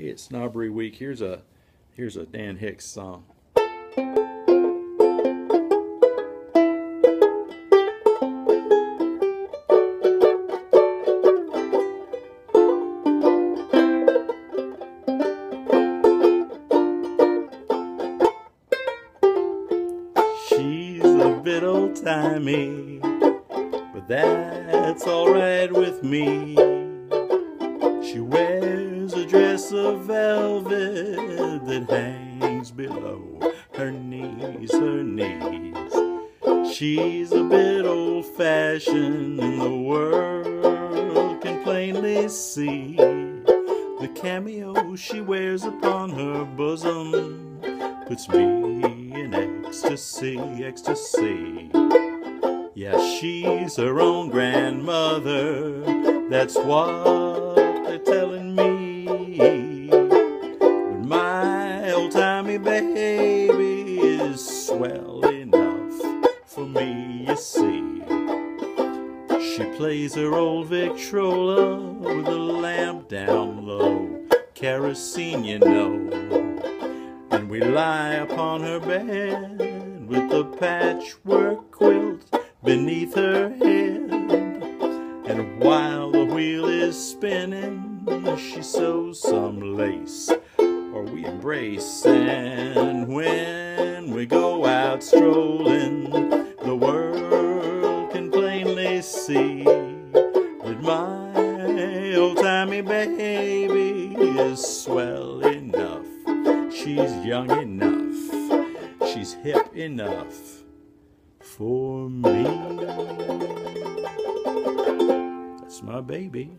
Hey, it's Snobbery Week. Here's a here's a Dan Hicks song. She's a bit old timey, but that's alright with me. She wears of velvet that hangs below her knees, her knees. She's a bit old fashioned, and the world can plainly see the cameo she wears upon her bosom puts me in ecstasy, ecstasy. Yeah, she's her own grandmother. That's what baby is swell enough for me, you see. She plays her old Victrola with a lamp down low, kerosene, you know. And we lie upon her bed with the patchwork quilt beneath her head. And while the wheel is spinning, she sews some lace, we embrace. And when we go out strolling, the world can plainly see that my old timey baby is swell enough. She's young enough. She's hip enough for me. That's my baby.